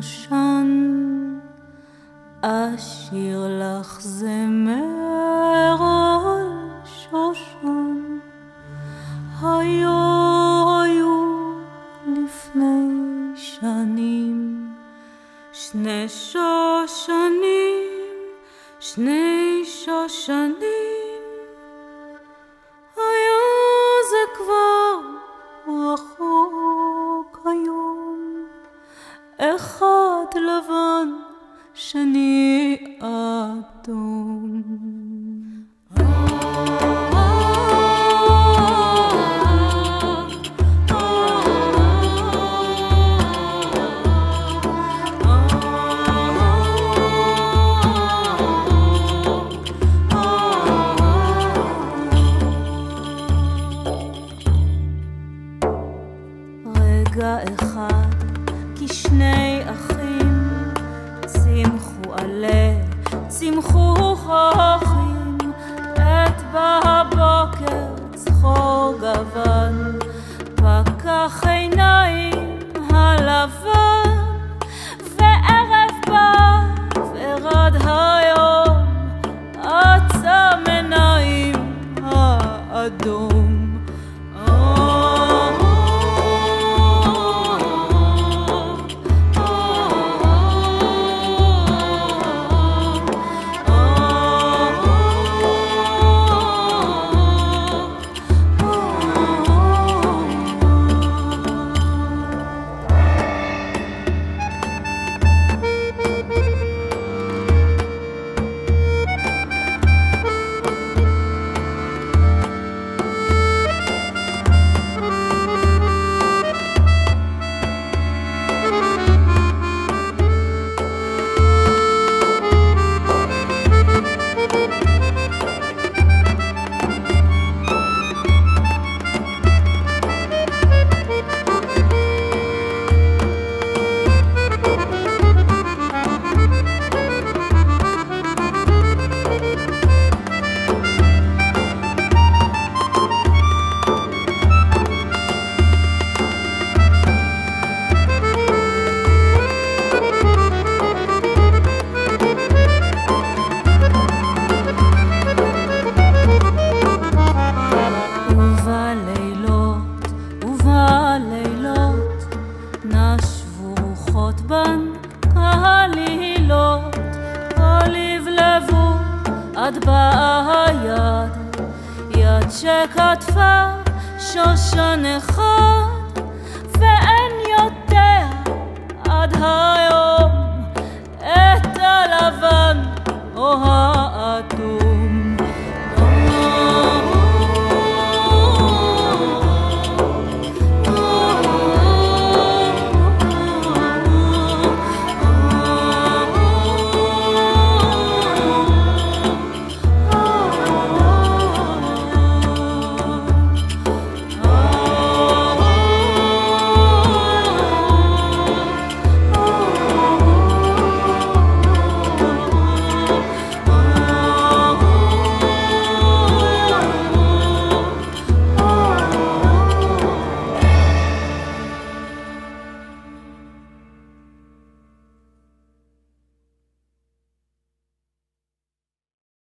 עשן, אשיר לך זמר על שושן. היו היו לפני שנים, שני שושנים, שני שושנים. רגע אחד, כי שני צמחו חוכים, עת בבוקר צחור גוון, פקח עיניים עד באה היד, יד שכתבה שושן